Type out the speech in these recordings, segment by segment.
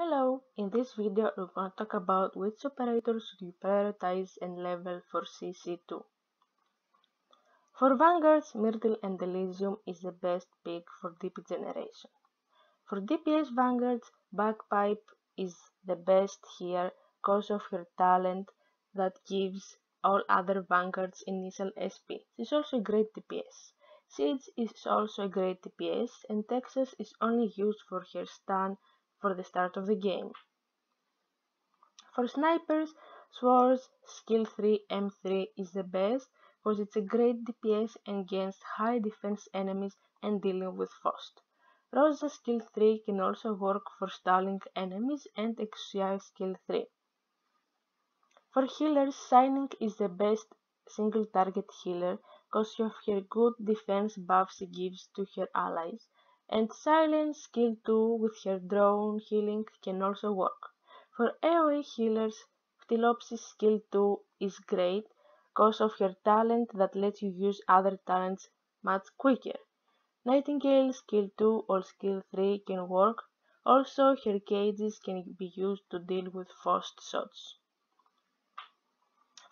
Hello, in this video we're going to talk about which operators should you prioritize and level for CC2. For Vanguards, Myrtle and Elysium is the best pick for DP generation. For DPS Vanguards, Bagpipe is the best here cause of her talent that gives all other Vanguards initial SP. She's also a great DPS. Siege is also a great DPS and Texas is only used for her stun for the start of the game. For snipers, Schwarz skill 3 M3 is the best because it's a great DPS against high defense enemies and dealing with Faust. Rosa skill 3 can also work for stalling enemies and Exusiai skill 3. For healers, Shining is the best single target healer because of her good defense buff she gives to her allies and Silence skill 2 with her drone healing can also work. For AoE healers, Ptilopsis skill 2 is great cause of her talent that lets you use other talents much quicker. Nightingale skill 2 or skill 3 can work, also her cages can be used to deal with forced shots.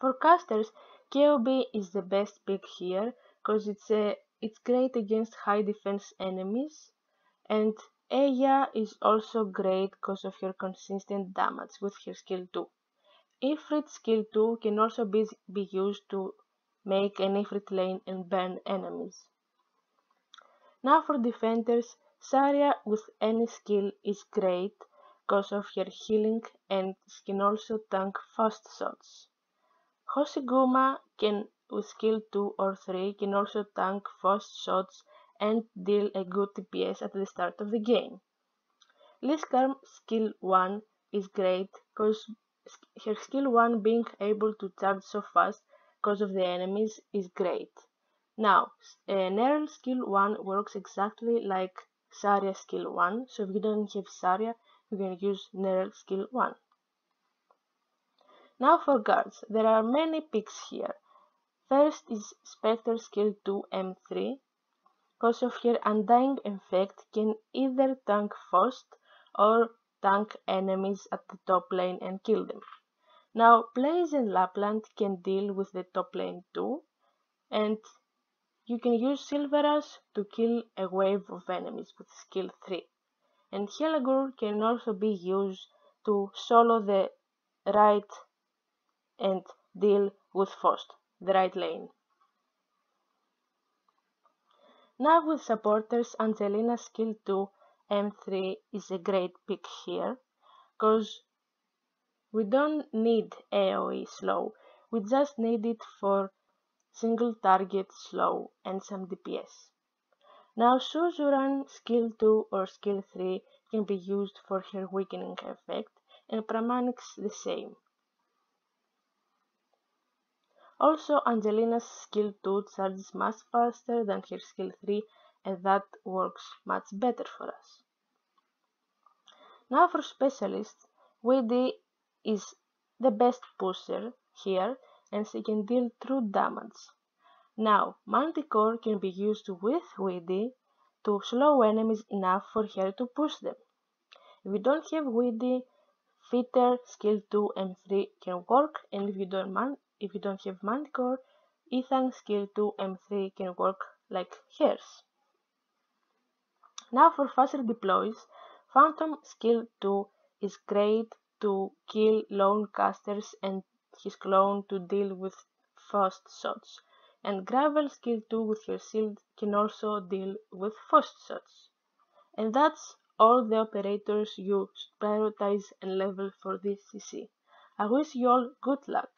For casters, KOB is the best pick here cause it's a it's great against high defense enemies and Eyja is also great because of her consistent damage with her skill 2. Ifrit skill 2 can also be, be used to make an Ifrit lane and burn enemies. Now for defenders, Saria with any skill is great because of her healing and can also tank fast shots. Hoshiguma can with skill 2 or 3 can also tank fast shots and deal a good DPS at the start of the game. Liskarm skill 1 is great because her skill 1 being able to charge so fast because of the enemies is great. Now, uh, skill 1 works exactly like Saria skill 1, so if you don't have Saria, you can use Nearl skill 1. Now for guards, there are many picks here. First is Spectre skill 2 M3, because of her undying effect can either tank fast or tank enemies at the top lane and kill them. Now Blaze and Lappland can deal with the top lane too and you can use SilverAsh to kill a wave of enemies with skill 3. And Hellagur can also be used to solo the right and deal with Faust, the right lane. Now with supporters, Angelina skill 2 M3 is a great pick here, cause we don't need AoE slow, we just need it for single target slow and some DPS. Now Suzuran skill 2 or skill 3 can be used for her weakening effect and Pramanix the same. Also, Angelina's skill 2 charges much faster than her skill 3 and that works much better for us. Now for specialists, Weedy is the best pusher here and she can deal true damage. Now, Manticore can be used with Weedy to slow enemies enough for her to push them. If you don't have Weedy, FEater, Skill 2 and 3 can work and if you don't man if you don't have Manticore, Ethan skill 2 M3 can work like hers. Now for faster deploys, Phantom skill 2 is great to kill lone casters and his clone to deal with fast shots. And Gravel skill 2 with her shield can also deal with fast shots. And that's all the operators you should prioritize and level for this CC. I wish you all good luck.